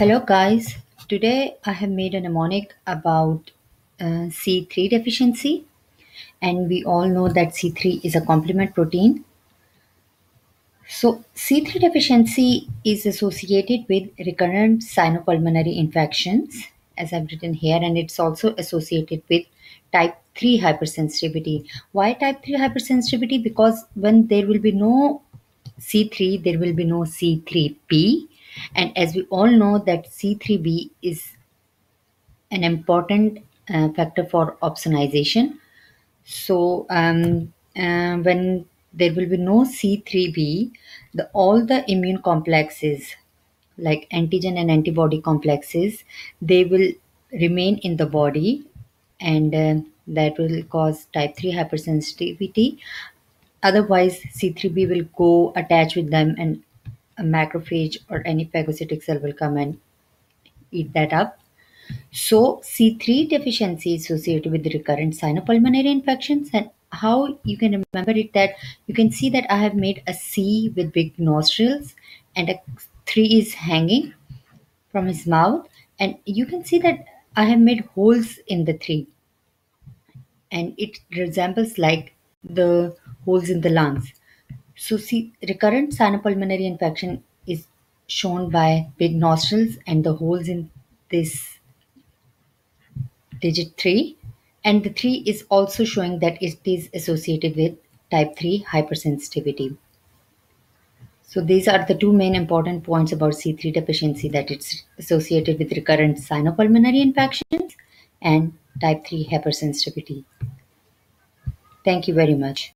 Hello guys, today I have made a mnemonic about uh, C3 deficiency and we all know that C3 is a complement protein. So C3 deficiency is associated with recurrent sinopulmonary infections as I've written here and it's also associated with type 3 hypersensitivity. Why type 3 hypersensitivity? Because when there will be no C3, there will be no C3b and as we all know that C3b is an important uh, factor for opsonization. So um, uh, when there will be no C3b, the, all the immune complexes like antigen and antibody complexes, they will remain in the body and uh, that will cause type 3 hypersensitivity. Otherwise, C3b will go attach with them and a macrophage or any phagocytic cell will come and eat that up. So C3 deficiency is associated with recurrent sinopulmonary infections and how you can remember it that you can see that I have made a C with big nostrils and a 3 is hanging from his mouth and you can see that I have made holes in the 3 and it resembles like the holes in the lungs. So see recurrent sinopulmonary infection is shown by big nostrils and the holes in this digit 3 and the 3 is also showing that it is associated with type 3 hypersensitivity. So these are the two main important points about C3 deficiency that it's associated with recurrent sinopulmonary infections and type 3 hypersensitivity. Thank you very much.